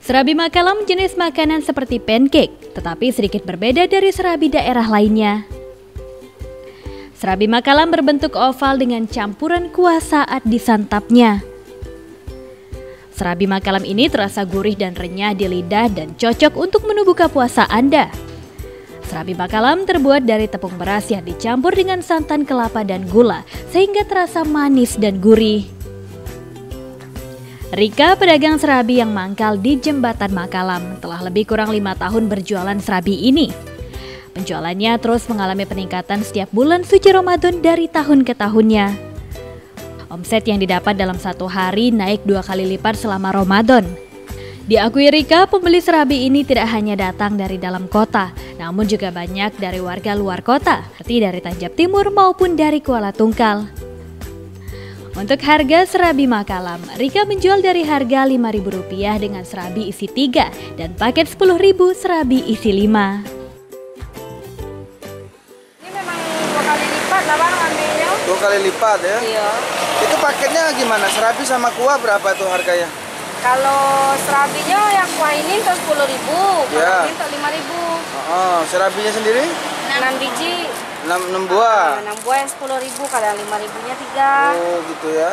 Serabi Makalam jenis makanan seperti pancake, tetapi sedikit berbeda dari serabi daerah lainnya. Serabi Makalam berbentuk oval dengan campuran kuah saat disantapnya. Serabi Makalam ini terasa gurih dan renyah di lidah dan cocok untuk menu buka puasa Anda. Serabi Makalam terbuat dari tepung beras yang dicampur dengan santan kelapa dan gula sehingga terasa manis dan gurih. Rika, pedagang serabi yang mangkal di Jembatan Makalam, telah lebih kurang lima tahun berjualan serabi ini. Penjualannya terus mengalami peningkatan setiap bulan suci Ramadan dari tahun ke tahunnya. Omset yang didapat dalam satu hari naik dua kali lipat selama Ramadan. Diakui Rika, pembeli serabi ini tidak hanya datang dari dalam kota, namun juga banyak dari warga luar kota, seperti dari Tanjab Timur maupun dari Kuala Tungkal. Untuk harga serabi Makalam, Rika menjual dari harga Rp5.000 dengan serabi isi 3 dan paket Rp10.000 serabi isi 5. Ini memang dua kali lipat lah bang ambilnya. Dua kali lipat ya? Iya. Itu paketnya gimana? Serabi sama kuah berapa tuh harganya? Kalau serabinya yang kuah ini untuk sepuluh ribu, kalau Ya. ini untuk lima ribu. Oh, serabinya sendiri? Enam biji, 6, 6 buah. enam buah yang sepuluh ribu, kalau yang lima ribunya tiga. Oh, gitu ya.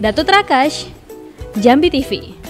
Datut Rakash, Jambi TV.